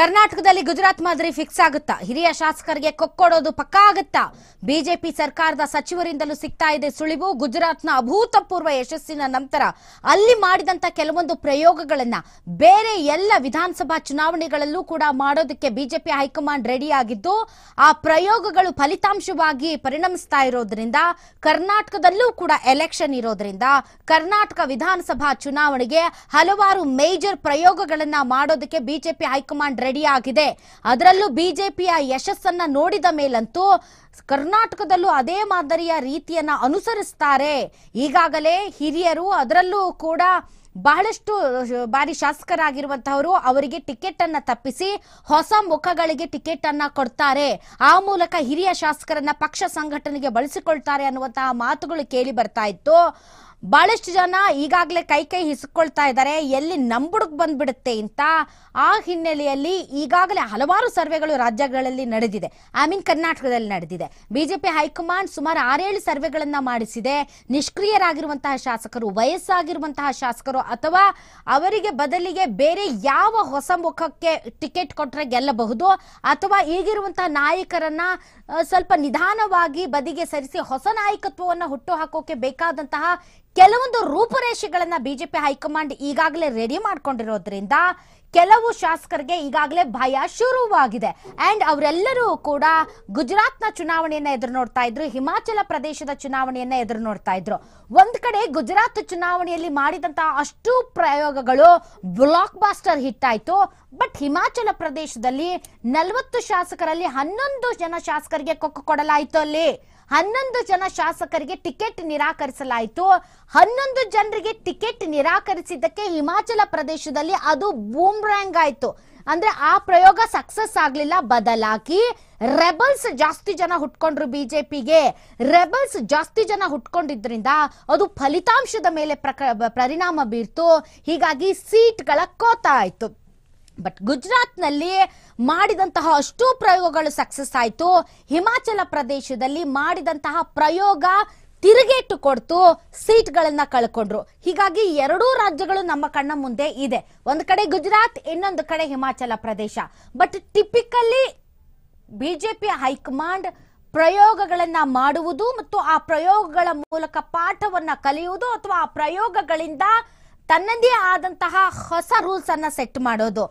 ಕರ್ನಾಟಕದಲ್ಲಿ ಗುಜರಾತ್ ಮಾದರಿ ಫಿಕ್ಸ್ ಆಗುತ್ತಾ? ಹಿರಿಯ ಶಾಸಕರಿಗೆ ಕೊಕ್ಕೊಡೋದು ಪಕ್ಕಾ ಆಗುತ್ತಾ? ಬಿಜೆಪಿ ಸರ್ಕಾರದ ಸಚಿವರಿಂದಲೂ ಸಿಗ್ತಾ ಇದೆ ಸುಳಿವು. ಗುಜರಾತ್ನ ಅಭೂತಪೂರ್ವ ಯಶಸ್ಸಿನ ನಂತರ ಅಲ್ಲಿ ಮಾಡಿದಂತ ಕೆಲವೊಂದು ಪ್ರಯೋಗಗಳನ್ನ ಬೇರೆ ಎಲ್ಲ ವಿಧಾನಸಭಾ ಚುನಾವಣೆಗಳಲ್ಲೂ ಕೂಡ ಮಾಡೋದಕ್ಕೆ ಬಿಜೆಪಿ ಹೈಕಮಾಂಡ್ ರೆಡಿ ಆಗಿದ್ದು ಆ ಪ್ರಯೋಗಗಳು ಫಲಿತಾಂಶವಾಗಿ ಪರಿಣಮಿಸ್ತಾ ಇರೋದ್ರಿಂದ, ಕರ್ನಾಟಕದಲ್ಲೂ ಕೂಡ ಎಲೆಕ್ಷನ್ ಇರೋದ್ರಿಂದ, ಕರ್ನಾಟಕ ವಿಧಾನಸಭಾ ಚುನಾವಣೆಗೆ ಹಲವಾರು ಮೇಜರ್ ಪ್ರಯೋಗಗಳನ್ನ ಮಾಡೋದಕ್ಕೆ ಬಿಜೆಪಿ ಹೈಕಮಾಂಡ್ ಆಗಿದೆ. ಅದರಲ್ಲೂ ಬಿಜೆಪಿಯ ಯಶಸ್ಸನ್ನ ನೋಡಿದ ಮೇಲಂತೂ ಕರ್ನಾಟಕದಲ್ಲೂ ಅದೇ ಮಾದರಿಯ ರೀತಿಯನ್ನ ಅನುಸರಿಸ್ತಾರೆ. ಈಗಾಗಲೇ ಹಿರಿಯರು ಅದರಲ್ಲೂ ಕೂಡ ಬಹಳಷ್ಟು ಬಾರಿ ಶಾಸಕರಾಗಿರುವಂತಹವರು ಅವರಿಗೆ ಟಿಕೆಟ್ ಅನ್ನ ತಪ್ಪಿಸಿ ಹೊಸ ಮುಖಗಳಿಗೆ ಟಿಕೆಟ್ ಅನ್ನ ಕೊಡ್ತಾರೆ. ಆ ಮೂಲಕ ಹಿರಿಯ ಶಾಸಕರನ್ನ ಪಕ್ಷ ಸಂಘಟನೆಗೆ ಬಳಸಿಕೊಳ್ತಾರೆ ಅನ್ನುವಂತಹ ಮಾತುಗಳು ಕೇಳಿ ಬರ್ತಾ ಇತ್ತು. ಬಹಳಷ್ಟು ಜನ ಈಗಾಗಲೇ ಕೈ ಕೈ ಹಿಸ್ಕೊಳ್ತಾ ಇದ್ದಾರೆ. ಎಲ್ಲಿ ನಂಬುಡಕ್ ಬಂದ್ಬಿಡುತ್ತೆ ಅಂತ ಆ ಹಿನ್ನೆಲೆಯಲ್ಲಿ ಈಗಾಗಲೇ ಹಲವಾರು ಸರ್ವೆಗಳು ರಾಜ್ಯಗಳಲ್ಲಿ ನಡೆದಿದೆ. ಐ ಮೀನ್ ಕರ್ನಾಟಕದಲ್ಲಿ ನಡೆದಿದೆ. ಬಿಜೆಪಿ ಹೈಕಮಾಂಡ್ ಸುಮಾರು ಆರೇಳು ಸರ್ವೆಗಳನ್ನ ಮಾಡಿಸಿದೆ. ನಿಷ್ಕ್ರಿಯರಾಗಿರುವಂತಹ ಶಾಸಕರು, ವಯಸ್ಸಾಗಿರುವಂತಹ ಶಾಸಕರು ಅಥವಾ ಅವರಿಗೆ ಬದಲಿಗೆ ಬೇರೆ ಯಾವ ಹೊಸ ಮುಖಕ್ಕೆ ಟಿಕೆಟ್ ಕೊಟ್ಟರೆ ಗೆಲ್ಲಬಹುದು ಅಥವಾ ಈಗಿರುವಂತಹ ನಾಯಕರನ್ನ ಸ್ವಲ್ಪ ನಿಧಾನವಾಗಿ ಬದಿಗೆ ಸರಿಸಿ ಹೊಸ ನಾಯಕತ್ವವನ್ನು ಹುಟ್ಟು ಹಾಕೋಕೆ ಬೇಕಾದಂತಹ ಕೆಲವೊಂದು ರೂಪುರೇಷೆಗಳನ್ನ ಬಿಜೆಪಿ ಹೈಕಮಾಂಡ್ ಈಗಾಗಲೇ ರೆಡಿ ಮಾಡ್ಕೊಂಡಿರೋದ್ರಿಂದ ಕೆಲವು ಶಾಸಕರಿಗೆ ಈಗಾಗಲೇ ಭಯ ಶುರುವಾಗಿದೆ. ಅಂಡ್ ಅವರೆಲ್ಲರೂ ಕೂಡ ಗುಜರಾತ್ನ ಚುನಾವಣೆಯನ್ನ ಎದುರು ನೋಡ್ತಾ ಇದ್ರು, ಹಿಮಾಚಲ ಪ್ರದೇಶದ ಚುನಾವಣೆಯನ್ನ ಎದುರು ನೋಡ್ತಾ ಇದ್ರು. ಒಂದ್ ಕಡೆ ಗುಜರಾತ್ ಚುನಾವಣೆಯಲ್ಲಿ ಮಾಡಿದಂತಹ ಅಷ್ಟು ಪ್ರಯೋಗಗಳು ಬ್ಲಾಕ್ ಬಾಸ್ಟರ್ ಹಿಟ್ ಆಯ್ತು. ಬಟ್ ಹಿಮಾಚಲ ಪ್ರದೇಶದಲ್ಲಿ ನಲವತ್ತು ಶಾಸಕರಲ್ಲಿ ಹನ್ನೊಂದು ಜನ ಶಾಸಕರಿಗೆ ಕೊಕ್ಕು ಕೊಡಲಾಯಿತು ಅಲ್ಲಿ. ಹನ್ನೊಂದು ಜನ ಶಾಸಕರಿಗೆ ಟಿಕೆಟ್ ನಿರಾಕರಿಸಲಾಯಿತು. ಹನ್ನೊಂದು ಜನರಿಗೆ ಟಿಕೆಟ್ ನಿರಾಕರಿಸಿದ್ದಕ್ಕೆ ಹಿಮಾಚಲ ಪ್ರದೇಶದಲ್ಲಿ ಅದು ಬೂಮ್ರ್ಯಾಂಗ್ ಆಯಿತು. ಅಂದ್ರೆ ಆ ಪ್ರಯೋಗ ಸಕ್ಸಸ್ ಆಗ್ಲಿಲ್ಲ. ಬದಲಾಗಿ ರೆಬಲ್ಸ್ ಜಾಸ್ತಿ ಜನ ಹುಟ್ಕೊಂಡ್ರು ಬಿಜೆಪಿಗೆ. ರೆಬಲ್ಸ್ ಜಾಸ್ತಿ ಜನ ಹುಟ್ಕೊಂಡಿದ್ರಿಂದ ಅದು ಫಲಿತಾಂಶದ ಮೇಲೆ ಪರಿಣಾಮ ಬೀರ್ತು. ಹೀಗಾಗಿ ಸೀಟ್ಗಳ ಕೋತ ಆಯ್ತು. ಬಟ್ ಗುಜರಾತ್ನಲ್ಲಿ ಮಾಡಿದಂತಹ ಅಷ್ಟು ಪ್ರಯೋಗಗಳು ಸಕ್ಸಸ್ ಆಯಿತು. ಹಿಮಾಚಲ ಪ್ರದೇಶದಲ್ಲಿ ಮಾಡಿದಂತಹ ಪ್ರಯೋಗ ತಿರುಗೇಟು ಕೊಡ್ತು ಸೀಟ್ಗಳನ್ನು ಕಳ್ಕೊಂಡ್ರು. ಹೀಗಾಗಿ ಎರಡೂ ರಾಜ್ಯಗಳು ನಮ್ಮ ಕಣ್ಣ ಮುಂದೆ ಇದೆ. ಒಂದು ಕಡೆ ಗುಜರಾತ್ ಇನ್ನೊಂದು ಕಡೆ Himachal Pradesh. But typically BJP high command ಪ್ರಯೋಗಗಳನ್ನ ಮಾಡುವುದು ಮತ್ತು ಆ ಪ್ರಯೋಗಗಳ ಮೂಲಕ ಪಾಠವನ್ನ ಕಲಿಯುವುದು ಅಥವಾ ಆ ಪ್ರಯೋಗಗಳಿಂದ ತನ್ನದೇ ಆದಂತಹ ಹೊಸ ರೂಲ್ಸ್ ಅನ್ನ ಸೆಟ್ ಮಾಡೋದು.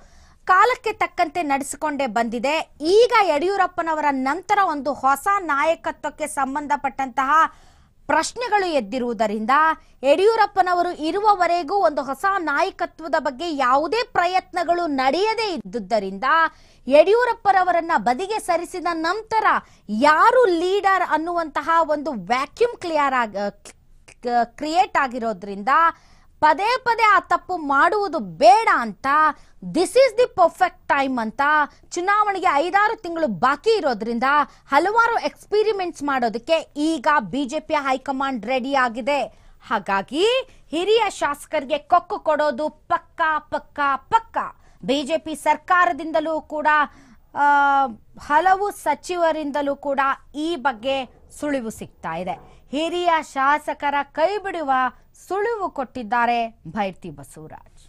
ಕಾಲಕ್ಕೆ ತಕ್ಕಂತೆ ನಡೆಸಿಕೊಂಡೇ ಬಂದಿದೆ. ಈಗ ಯಡಿಯೂರಪ್ಪನವರ ನಂತರ ಒಂದು ಹೊಸ ನಾಯಕತ್ವಕ್ಕೆ ಸಂಬಂಧಪಟ್ಟಂತಹ ಪ್ರಶ್ನೆಗಳು ಎದ್ದಿರುವುದರಿಂದ ಯಡಿಯೂರಪ್ಪನವರು ಇರುವವರೆಗೂ ಒಂದು ಹೊಸ ನಾಯಕತ್ವದ ಬಗ್ಗೆ ಯಾವುದೇ ಪ್ರಯತ್ನಗಳು ನಡೆಯದೇ ಇದ್ದುದರಿಂದ ಯಡಿಯೂರಪ್ಪರವರನ್ನ ಬದಿಗೆ ಸರಿಸಿದ ನಂತರ ಯಾರು ಲೀಡರ್ ಅನ್ನುವಂತಹ ಒಂದು ವ್ಯಾಕ್ಯೂಮ್ ಕ್ಲಿಯರ್ ಆಗ ಕ್ರಿಯೇಟ್ ಆಗಿರೋದ್ರಿಂದ ಪದೇ ಪದೇ ಆ ತಪ್ಪು ಮಾಡುವುದು ಬೇಡ ಅಂತ this is the perfect time ಅಂತ ಚುನಾವಣೆಗೆ ಐದಾರು ತಿಂಗಳು ಬಾಕಿ ಇರೋದ್ರಿಂದ ಹಲವಾರು ಎಕ್ಸ್ಪಿರಿಮೆಂಟ್ಸ್ ಮಾಡೋದಕ್ಕೆ ಈಗ ಬಿಜೆಪಿ ಹೈಕಮಾಂಡ್ ರೆಡಿ ಆಗಿದೆ. ಹಾಗಾಗಿ ಹಿರಿಯ ಶಾಸಕರಿಗೆ ಕೊಕ್ಕು ಕೊಡೋದು ಪಕ್ಕ ಪಕ್ಕ ಪಕ್ಕ. ಬಿಜೆಪಿ ಸರ್ಕಾರದಿಂದಲೂ ಕೂಡ ಹಲವು ಸಚಿವರಿಂದಲೂ ಕೂಡ ಈ ಬಗ್ಗೆ ಸುಳಿವು ಸಿಗ್ತಾ ಇದೆ. ಹಿರಿಯ ಶಾಸಕರ ಕೈ ಬಿಡುವ ಸುಳಿವು ಕೊಟ್ಟಿದ್ದಾರೆ ಭೈರ್ತಿ ಬಸವರಾಜ್.